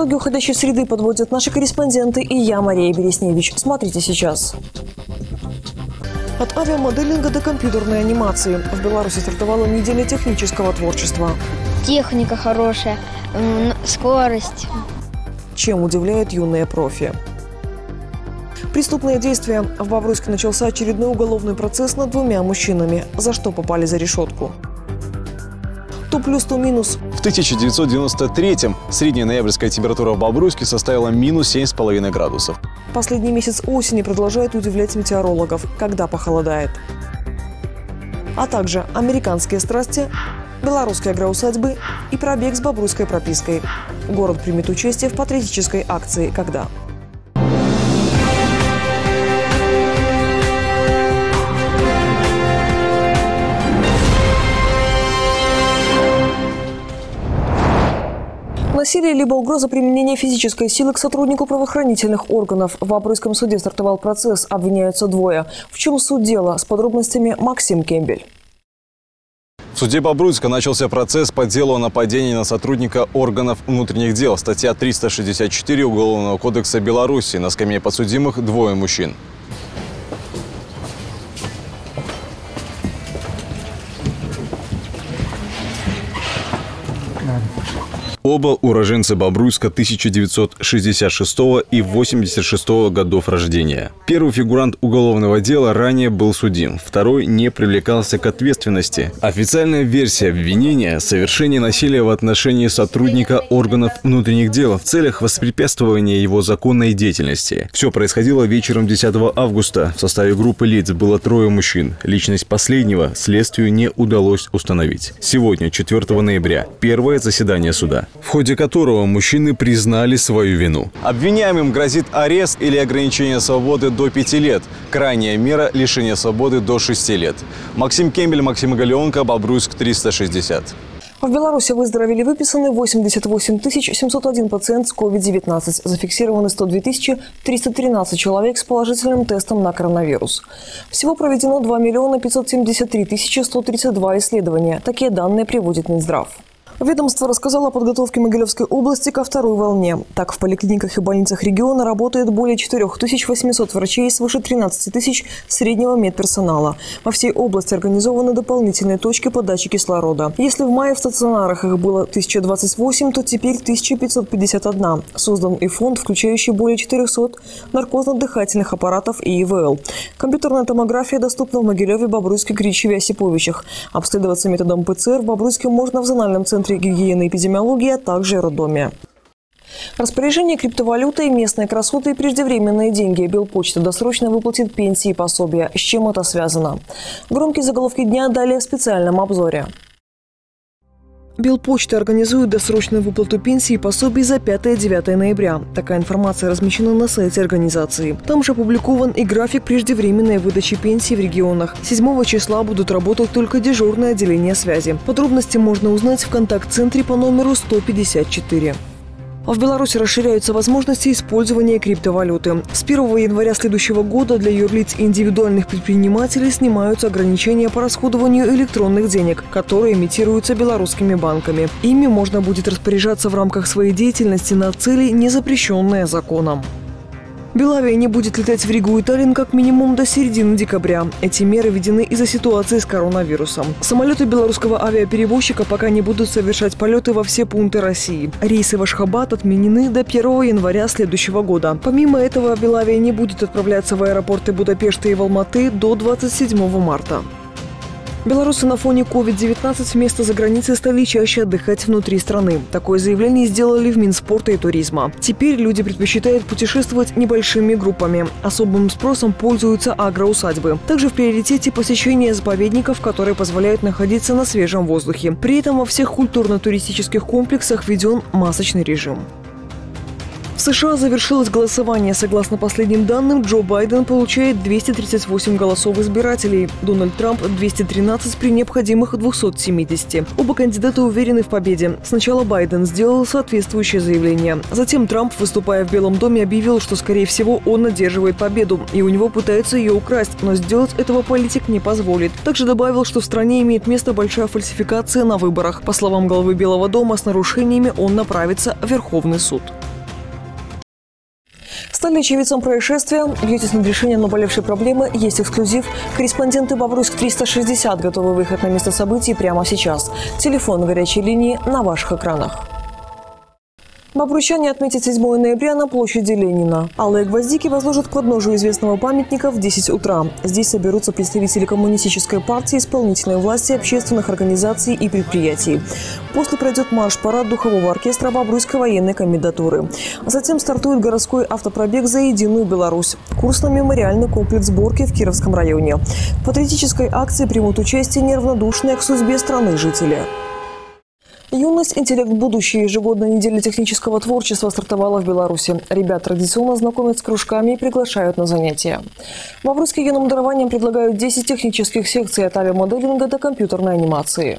Итоги уходящей среды подводят наши корреспонденты и я, Мария Бересневич. Смотрите сейчас. От авиамоделинга до компьютерной анимации в Беларуси стартовала неделя технического творчества. Техника хорошая, скорость. Чем удивляет юные профи? Преступное действие. В Бобруйске начался очередной уголовный процесс над двумя мужчинами. За что попали за решетку? То плюс, то минус. В 1993-м средняя ноябрьская температура в Бобруйске составила минус 7,5 градусов. Последний месяц осени продолжает удивлять метеорологов, когда похолодает. А также американские страсти, белорусские агроусадьбы и пробег с бобруйской пропиской. Город примет участие в патриотической акции «Когда?». Насилие либо угроза применения физической силы к сотруднику правоохранительных органов. В Абройском суде стартовал процесс. Обвиняются двое. В чем суть дела? С подробностями Максим Кембель. В суде Бобруйска начался процесс по делу о нападении на сотрудника органов внутренних дел. Статья 364 Уголовного кодекса Беларуси. На скамье подсудимых двое мужчин. Оба уроженцы Бобруйска 1966 и 86 годов рождения. Первый фигурант уголовного дела ранее был судим, второй не привлекался к ответственности. Официальная версия обвинения – совершение насилия в отношении сотрудника органов внутренних дел в целях воспрепятствования его законной деятельности. Все происходило вечером 10 августа. В составе группы лиц было трое мужчин. Личность последнего следствию не удалось установить. Сегодня, 4 ноября, первое заседание суда в ходе которого мужчины признали свою вину. Обвиняемым грозит арест или ограничение свободы до 5 лет. Крайняя мера – лишение свободы до 6 лет. Максим Кембель, Максим Галеонко, Бобруйск, 360. В Беларуси выздоровели выписаны 88 701 пациент с COVID-19. Зафиксированы 102 313 человек с положительным тестом на коронавирус. Всего проведено 2 миллиона 573 132 исследования. Такие данные приводит Минздрав. Ведомство рассказало о подготовке Могилевской области ко второй волне. Так, в поликлиниках и больницах региона работает более 4800 врачей свыше 13 тысяч среднего медперсонала. Во всей области организованы дополнительные точки подачи кислорода. Если в мае в стационарах их было 1028, то теперь 1551. Создан и фонд, включающий более 400 наркозно-дыхательных аппаратов и ИВЛ. Компьютерная томография доступна в Могилеве, Бобруйске, Кричеве, Осиповичах. Обследоваться методом ПЦР в Бобруйске можно в зональном центре Центре гигиены и эпидемиологии, а также роддоме. Распоряжение криптовалютой, местные красоты и преждевременные деньги. Белпочта досрочно выплатит пенсии и пособия. С чем это связано? Громкие заголовки дня далее в специальном обзоре. Белпочта организует досрочную выплату пенсии и пособий за 5-9 ноября. Такая информация размещена на сайте организации. Там же опубликован и график преждевременной выдачи пенсии в регионах. 7 числа будут работать только дежурные отделения связи. Подробности можно узнать в контакт-центре по номеру 154. В Беларуси расширяются возможности использования криптовалюты. С 1 января следующего года для юрлиц и индивидуальных предпринимателей снимаются ограничения по расходованию электронных денег, которые имитируются белорусскими банками. Ими можно будет распоряжаться в рамках своей деятельности на цели, не запрещенные законом. Белавия не будет летать в Ригу и Таллин как минимум до середины декабря. Эти меры введены из-за ситуации с коронавирусом. Самолеты белорусского авиаперевозчика пока не будут совершать полеты во все пункты России. Рейсы в Ашхабад отменены до 1 января следующего года. Помимо этого, Белавия не будет отправляться в аэропорты Будапешта и Валматы до 27 марта. Белорусы на фоне COVID-19 вместо за границей стали чаще отдыхать внутри страны. Такое заявление сделали в Минспорта и туризма. Теперь люди предпочитают путешествовать небольшими группами. Особым спросом пользуются агроусадьбы. Также в приоритете посещение заповедников, которые позволяют находиться на свежем воздухе. При этом во всех культурно-туристических комплексах введен масочный режим. В США завершилось голосование. Согласно последним данным, Джо Байден получает 238 голосов избирателей, Дональд Трамп – 213 при необходимых 270. Оба кандидата уверены в победе. Сначала Байден сделал соответствующее заявление. Затем Трамп, выступая в Белом доме, объявил, что, скорее всего, он одерживает победу, и у него пытаются ее украсть, но сделать этого политик не позволит. Также добавил, что в стране имеет место большая фальсификация на выборах. По словам главы Белого дома, с нарушениями он направится в Верховный суд. Стали очевидцем происшествия? Бьетесь над решением наболевшей проблемы? Есть эксклюзив. Корреспонденты Бобруйск 360 готовы выехать на место событий прямо сейчас. Телефон горячей линии на ваших экранах. Бобручане отметят 7 ноября на площади Ленина. Алые гвоздики возложат к подножию известного памятника в 10 утра. Здесь соберутся представители коммунистической партии, исполнительной власти, общественных организаций и предприятий. После пройдет марш-парад духового оркестра Бобруйской военной комендатуры. Затем стартует городской автопробег за единую Беларусь. Курс на мемориальный комплекс сборки в Кировском районе. В патриотической акции примут участие неравнодушные к судьбе страны жители. Юность, интеллект, будущее. Ежегодная неделя технического творчества стартовала в Беларуси. Ребят традиционно знакомят с кружками и приглашают на занятия. Бобруйске юным дарованием предлагают 10 технических секций от авиамоделинга до компьютерной анимации.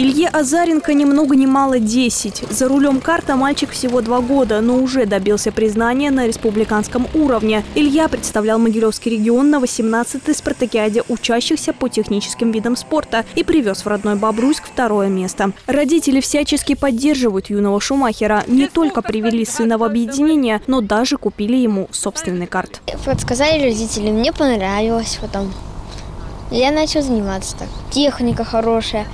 Илье Азаренко ни много ни мало 10. За рулем карта мальчик всего два года, но уже добился признания на республиканском уровне. Илья представлял Могилевский регион на 18-й спартакиаде учащихся по техническим видам спорта и привез в родной Бобруйск второе место. Родители всячески поддерживают юного Шумахера. Не только привели сына в объединение, но даже купили ему собственный карт. Подсказали родители, мне понравилось потом. Я начал заниматься так. Техника хорошая,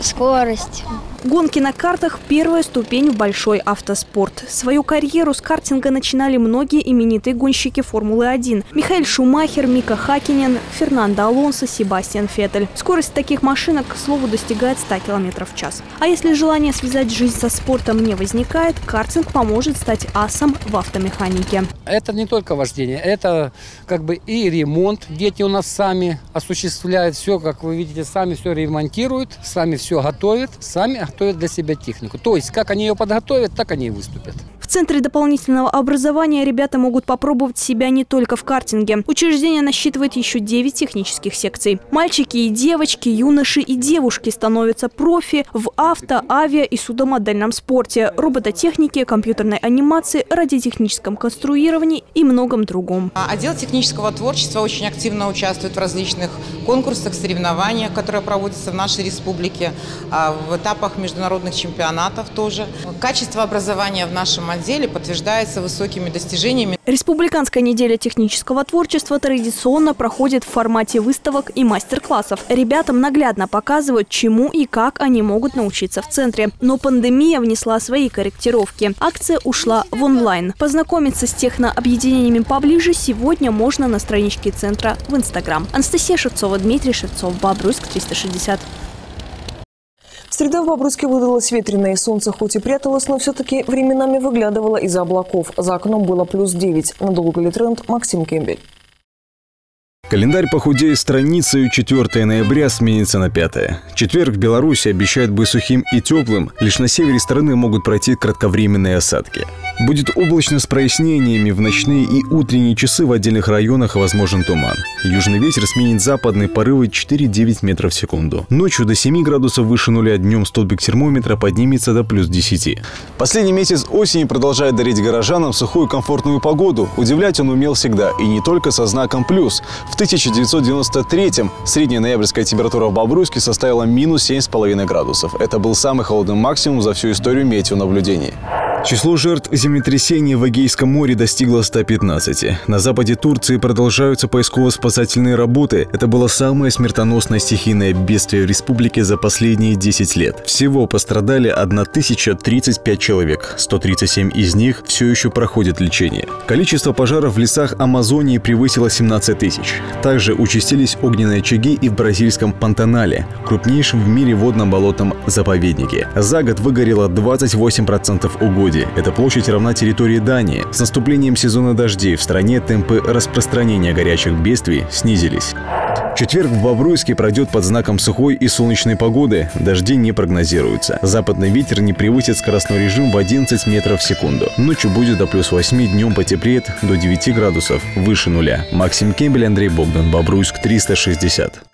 скорость. Гонки на картах – первая ступень в большой автоспорт. Свою карьеру с картинга начинали многие именитые гонщики Формулы-1. Михаил Шумахер, Мика Хакинен, Фернандо Алонсо, Себастьян Феттель. Скорость таких машинок, к слову, достигает 100 км в час. А если желание связать жизнь со спортом не возникает, картинг поможет стать асом в автомеханике. Это не только вождение, это как бы и ремонт. Дети у нас сами осуществляют все, как вы видите, сами все ремонтируют, сами все готовят, сами готовят для себя технику. То есть, как они ее подготовят, так они и выступят. В Центре дополнительного образования ребята могут попробовать себя не только в картинге. Учреждение насчитывает еще 9 технических секций. Мальчики и девочки, юноши и девушки становятся профи в авто, авиа и судомодельном спорте, робототехнике, компьютерной анимации, радиотехническом конструировании и многом другом. Отдел технического творчества очень активно участвует в различных конкурсах, соревнованиях, которые проводятся в нашей республике, а, в этапах международных чемпионатов тоже. Качество образования в нашем отделе подтверждается высокими достижениями. Республиканская неделя технического творчества традиционно проходит в формате выставок и мастер-классов. Ребятам наглядно показывают, чему и как они могут научиться в центре. Но пандемия внесла свои корректировки. Акция ушла в онлайн. Познакомиться с технообъединениями поближе сегодня можно на страничке центра в Инстаграм. Анастасия Шевцова, Дмитрий Шевцов, Бобруйск, 360. Среда в Бобруйске выдалась ветреной. Солнце хоть и пряталось, но все-таки временами выглядывало из-за облаков. За окном было плюс 9. Надолго ли тренд Максим Кембель. Календарь похудеет страницей 4 ноября сменится на 5. Четверг в Беларуси обещает быть сухим и теплым. Лишь на севере страны могут пройти кратковременные осадки. Будет облачно с прояснениями в ночные и утренние часы в отдельных районах возможен туман. Южный ветер сменит западные порывы 4-9 метров в секунду. Ночью до 7 градусов выше нуля, днем столбик термометра поднимется до плюс 10. Последний месяц осени продолжает дарить горожанам сухую комфортную погоду. Удивлять он умел всегда, и не только со знаком «плюс». В 1993-м средняя ноябрьская температура в Бобруйске составила минус 7,5 градусов. Это был самый холодный максимум за всю историю метеонаблюдений. Число жертв землетрясений в Эгейском море достигло 115. На западе Турции продолжаются поисково-спасательные работы. Это было самое смертоносное стихийное бедствие в республике за последние 10 лет. Всего пострадали 1035 человек. 137 из них все еще проходят лечение. Количество пожаров в лесах Амазонии превысило 17 тысяч. Также участились огненные очаги и в бразильском Пантанале, крупнейшем в мире водном болотном заповеднике. За год выгорело 28% угодий площади. Эта площадь равна территории Дании. С наступлением сезона дождей в стране темпы распространения горячих бедствий снизились. Четверг в Бобруйске пройдет под знаком сухой и солнечной погоды. Дожди не прогнозируются. Западный ветер не превысит скоростной режим в 11 метров в секунду. Ночью будет до плюс 8, днем потеплеет до 9 градусов, выше нуля. Максим Кембель, Андрей Богдан, Бобруйск, 360.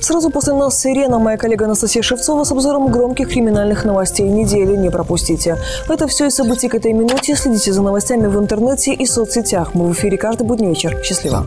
Сразу после нас Сирена, моя коллега Анастасия Шевцова с обзором громких криминальных новостей недели. Не пропустите. Это все и события к этой минуте. Следите за новостями в интернете и соцсетях. Мы в эфире каждый будний вечер. Счастливо.